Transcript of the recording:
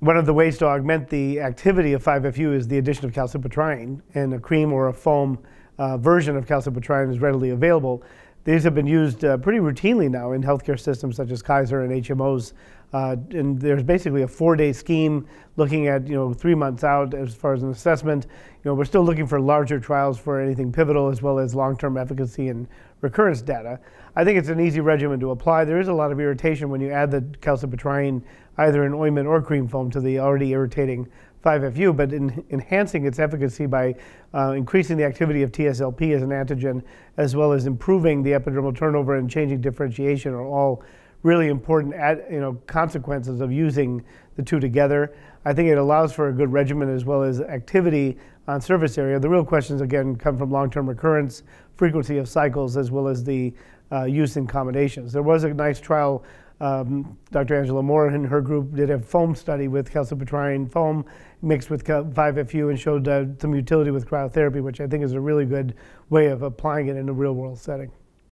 One of the ways to augment the activity of 5-FU is the addition of calcipotriene, and a cream or a foam uh, version of calcipotriene is readily available. These have been used uh, pretty routinely now in healthcare systems such as Kaiser and HMOs. Uh, and there's basically a four-day scheme looking at you know three months out as far as an assessment. You know we're still looking for larger trials for anything pivotal as well as long-term efficacy and recurrence data. I think it's an easy regimen to apply. There is a lot of irritation when you add the calcipotriene either in ointment or cream foam to the already irritating 5-FU, but in enhancing its efficacy by uh, increasing the activity of TSLP as an antigen, as well as improving the epidermal turnover and changing differentiation are all really important ad, you know, consequences of using the two together. I think it allows for a good regimen as well as activity on surface area. The real questions, again, come from long-term recurrence, frequency of cycles, as well as the uh, use in combinations. There was a nice trial um, Dr. Angela Moore and her group did a foam study with calcipotriene foam mixed with 5-FU and showed uh, some utility with cryotherapy, which I think is a really good way of applying it in a real world setting.